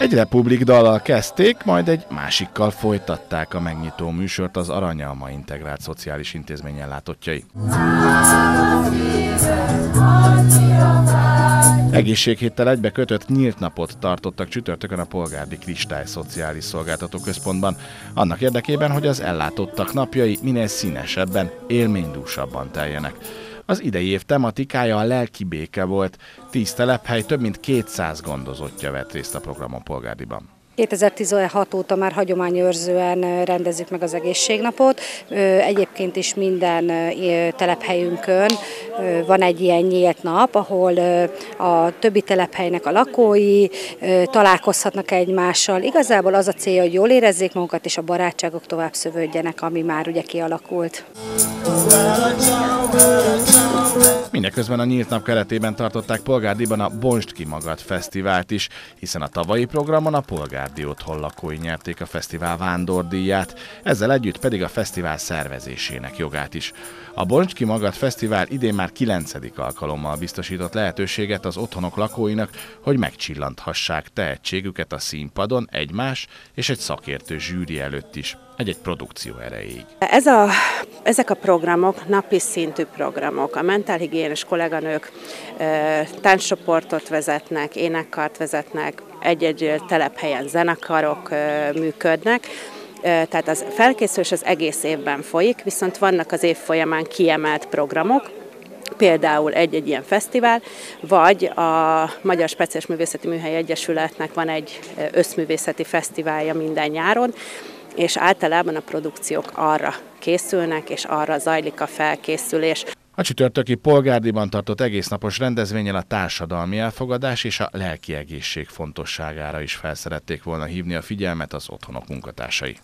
Egy republik dallal kezdték, majd egy másikkal folytatták a megnyitó műsort az Aranyalma Integrált Szociális Intézményen látottjai. Egészséghéttel egybe kötött nyílt napot tartottak csütörtökön a Polgárdi Kristály Szociális Szolgáltató Központban, annak érdekében, hogy az ellátottak napjai minél színesebben, élménydúsabban teljenek. Az idei év tematikája a lelki béke volt. Tíz telephely több mint 200 gondozottja vett részt a programon Polgárdiban. 2016 óta már hagyományőrzően rendezzük meg az egészségnapot. Egyébként is minden telephelyünkön van egy ilyen nyílt nap, ahol a többi telephelynek a lakói találkozhatnak egymással. Igazából az a célja, hogy jól érezzék magukat, és a barátságok tovább szövődjenek, ami már ugye kialakult. Mindeközben a Nyílt Nap keretében tartották Polgárdiban a Bonst ki magad fesztivált is, hiszen a tavalyi programon a Polgárdi otthon lakói nyerték a fesztivál vándordíját, ezzel együtt pedig a fesztivál szervezésének jogát is. A Bonst ki magad fesztivál idén már 9. alkalommal biztosított lehetőséget az otthonok lakóinak, hogy megcsillanthassák tehetségüket a színpadon egymás és egy szakértő zsűri előtt is egy-egy produkció erejéig. Ez a, ezek a programok napi szintű programok. A mentálhigiénes kolléganők tánccsoportot vezetnek, énekkart vezetnek, egy-egy telephelyen zenekarok működnek, tehát az felkészülés az egész évben folyik, viszont vannak az év folyamán kiemelt programok, például egy-egy ilyen fesztivál, vagy a Magyar Speciális Művészeti Műhely Egyesületnek van egy összművészeti fesztiválja minden nyáron, és általában a produkciók arra készülnek, és arra zajlik a felkészülés. A csütörtöki polgárdiban tartott egésznapos rendezvényen a társadalmi elfogadás és a lelki egészség fontosságára is felszerették volna hívni a figyelmet az otthonok munkatársai.